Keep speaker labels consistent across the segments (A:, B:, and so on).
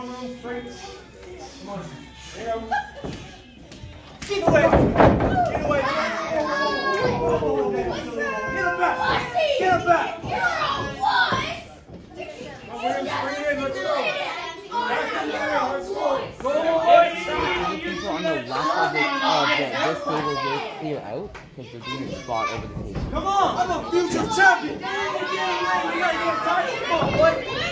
A: Come on, room straight. Come on. There go. Get away! Get away! Get him back! Get him back! Let's go!
B: The out because they're doing a spot over the table.
C: Come on! I'm a future champion! We gotta get tight! Come on, boy!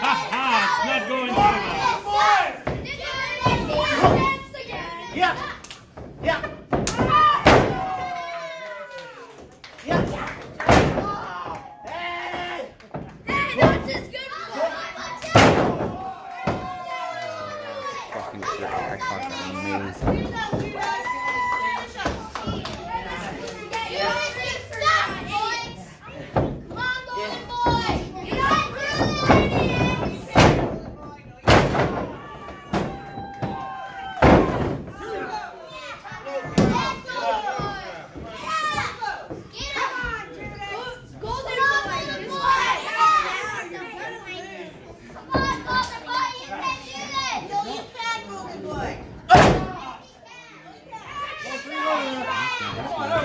A: ha! ha! It's
D: not going anywhere.
A: Yeah.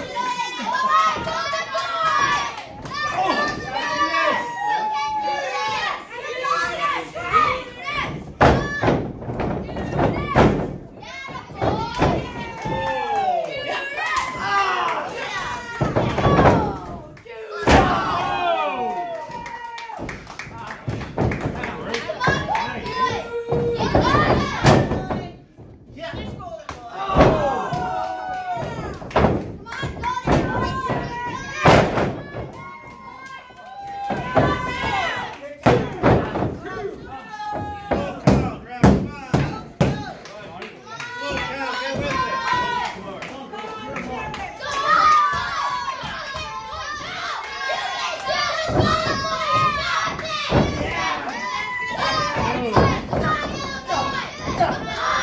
A: お
C: ばあち！
B: Ooh,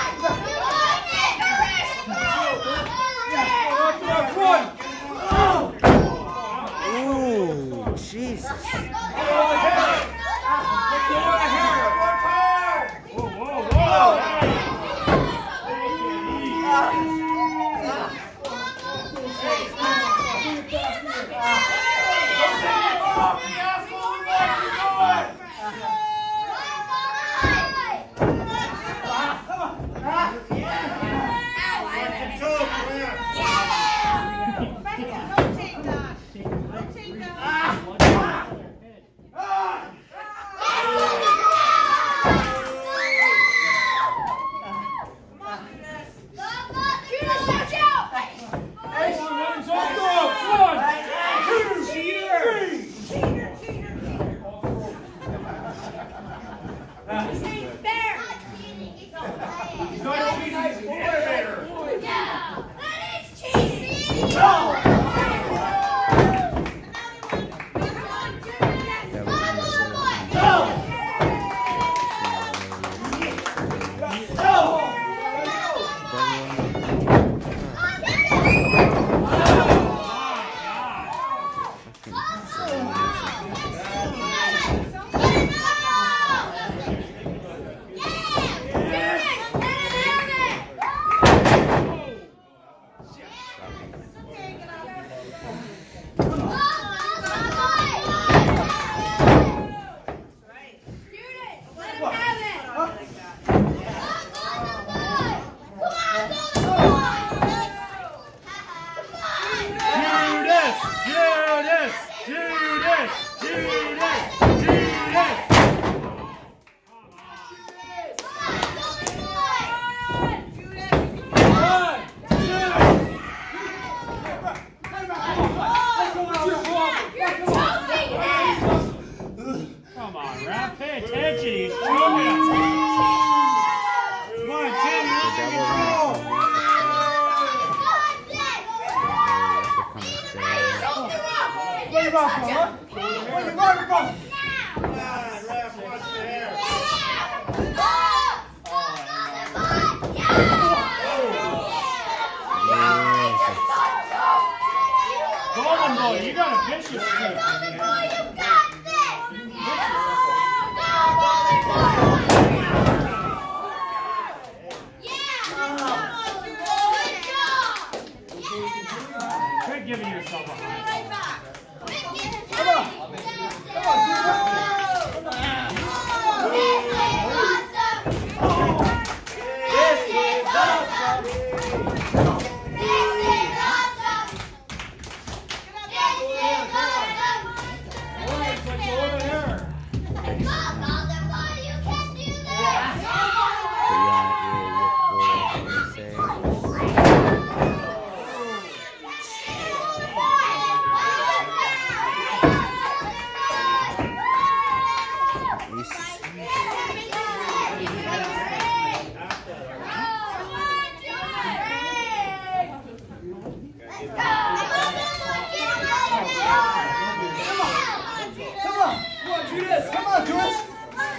D: Come on,
C: Judas.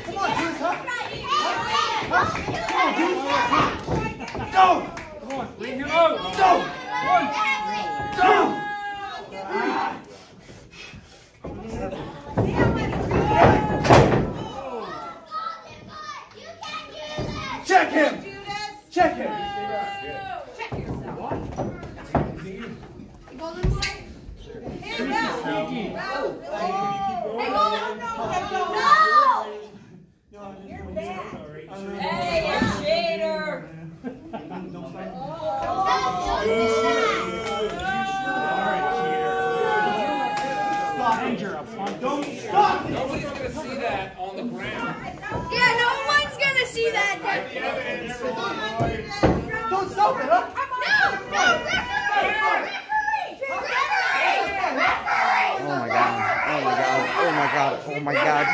C: Come on, Judas. Come on, Judas. Go!
D: Come on, bring him out.
C: Go! Go! Check him! Check him! Check yourself. What?
E: Golden boy. Hey, no. Hey, Golden. No. You're bad.
F: Hey, you cheater!
D: Danger up front.
A: Don't stop!
G: Nobody's gonna see that on the ground.
E: Yeah, no one's gonna see that.
C: Don't stop it, huh?
E: No, no, referee! Referee! Referee!
B: Oh my god. Oh my god. Oh my god. Oh my god.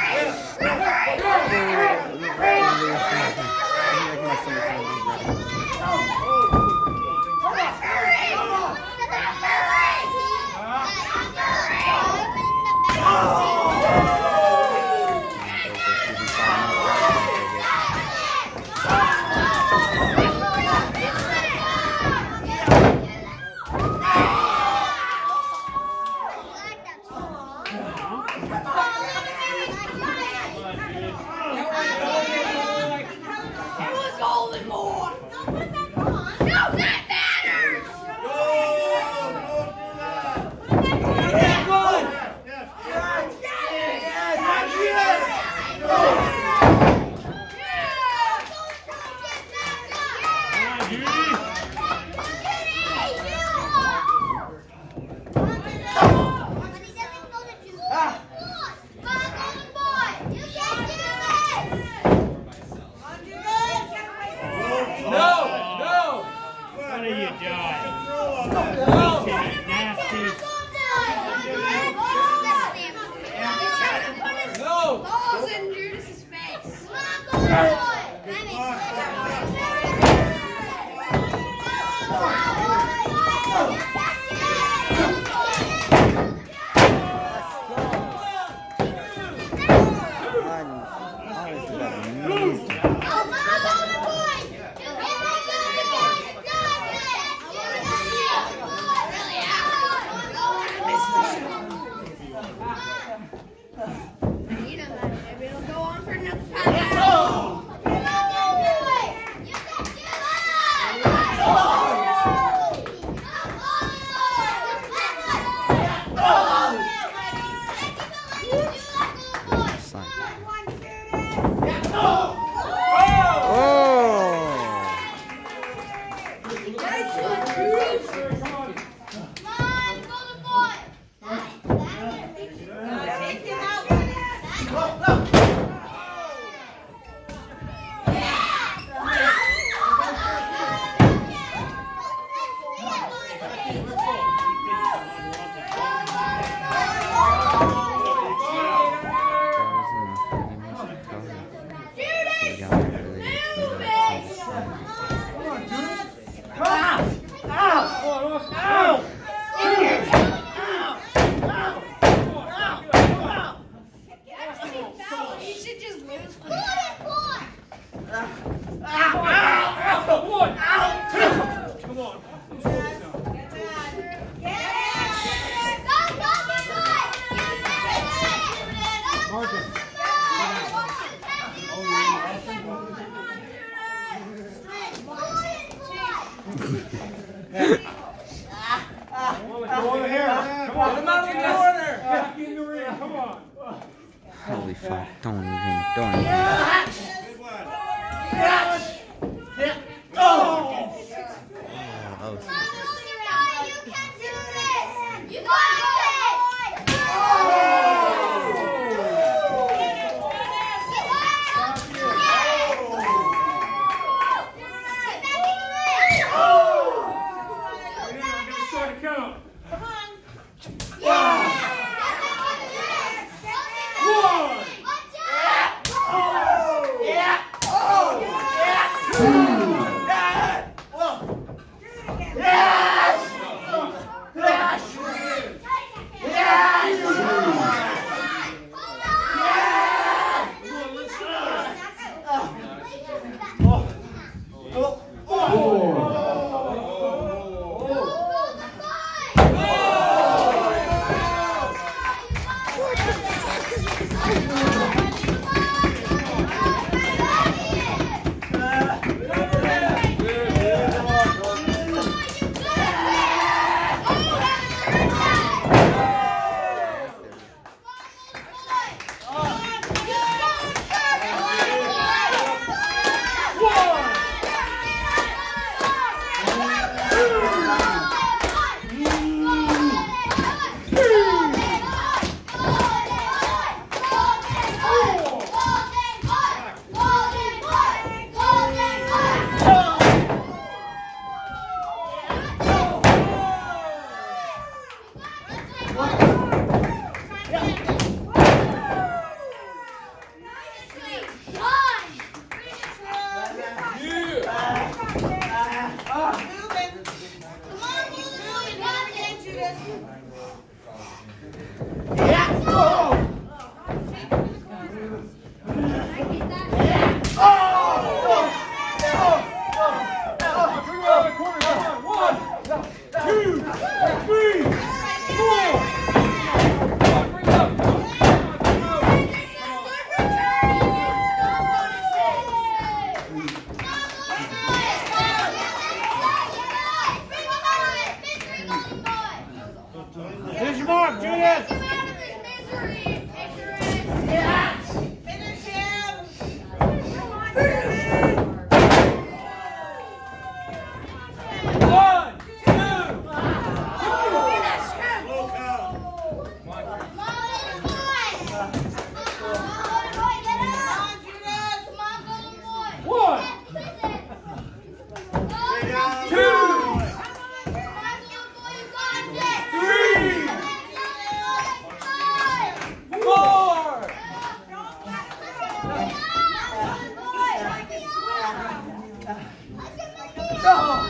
A: One,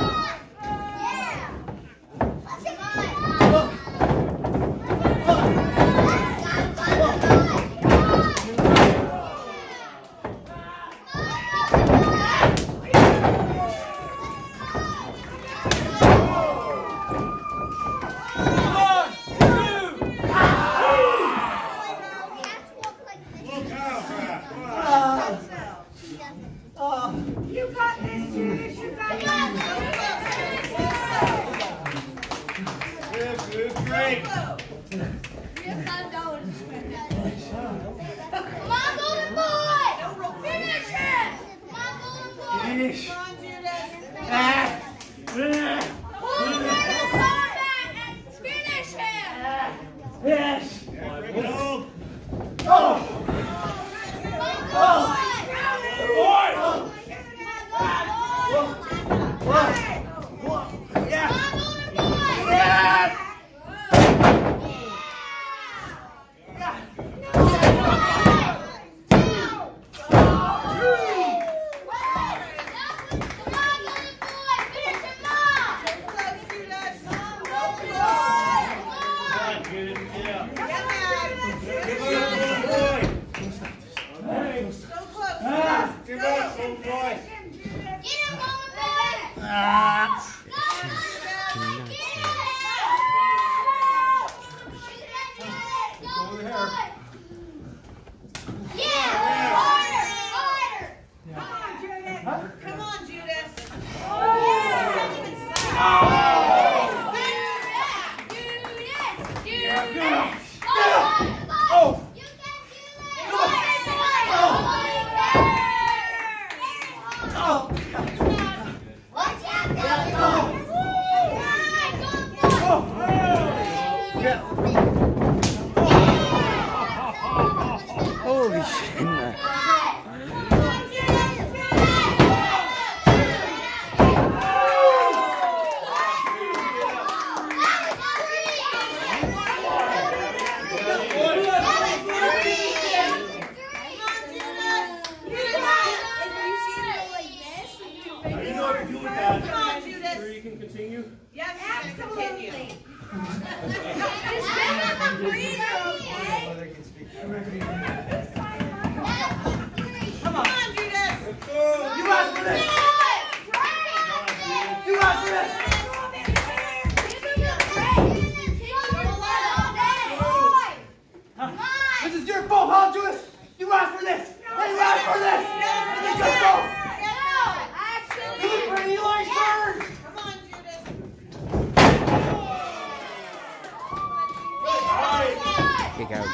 E: Kick out.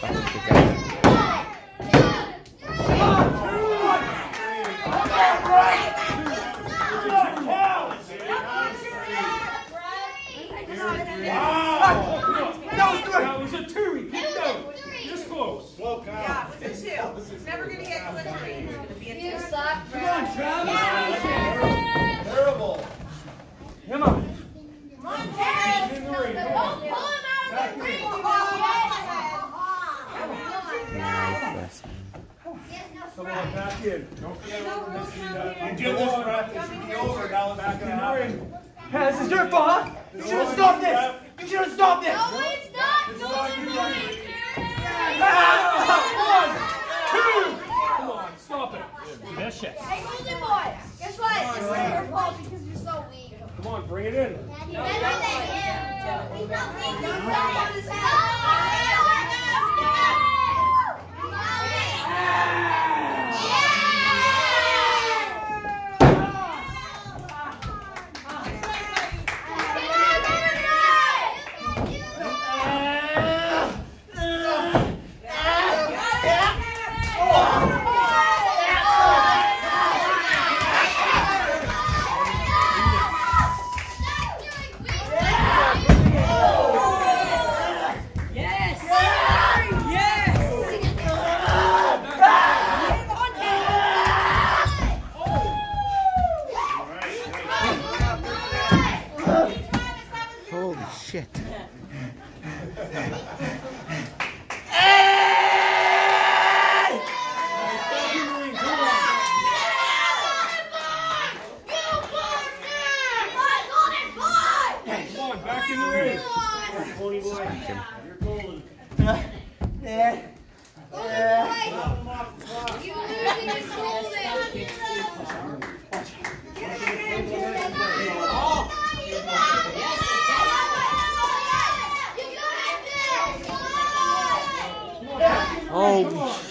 E: Fucking kick out.
H: That was good.
I: That was a two. Keep going. Just close.
J: Slow count.
B: Yeah, it was a two. It's never gonna get to three.
I: Oh.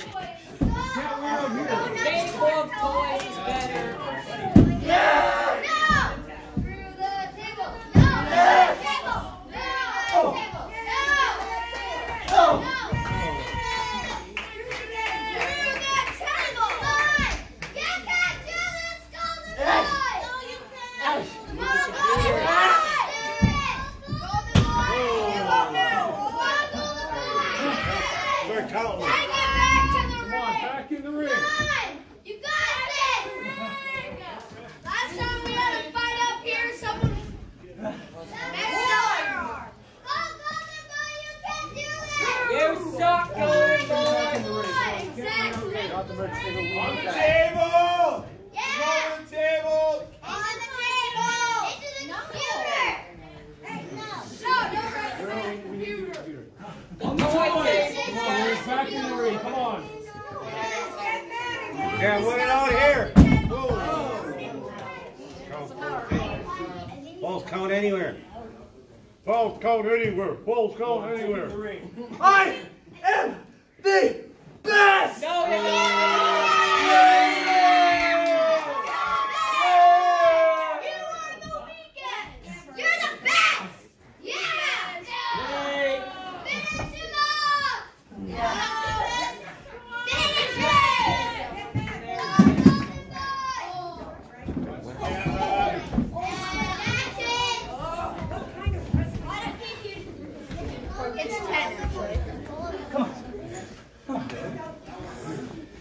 I: anywhere. Ball's go anywhere. All right.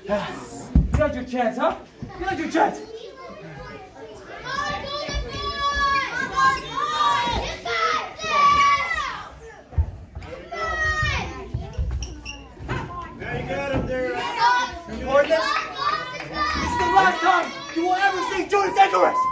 J: You
H: had your chance, huh?
K: You
C: had your
K: chance.
C: You got him there.
K: You. You got
L: him.
K: This is the last time you will ever see
M: Jordan
C: Sandoris.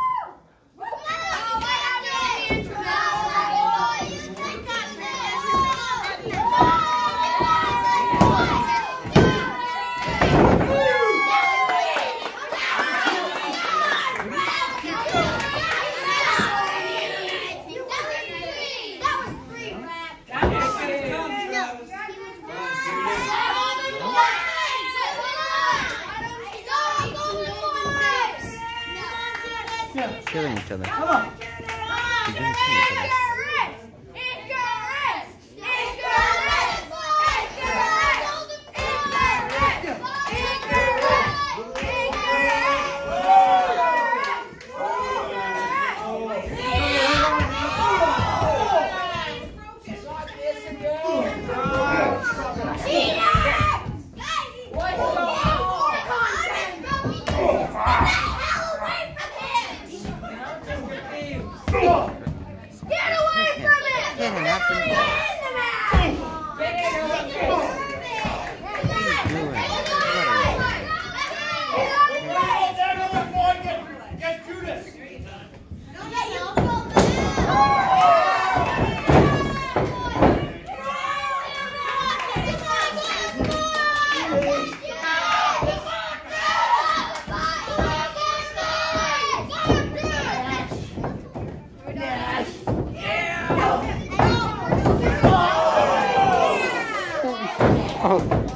B: Oh.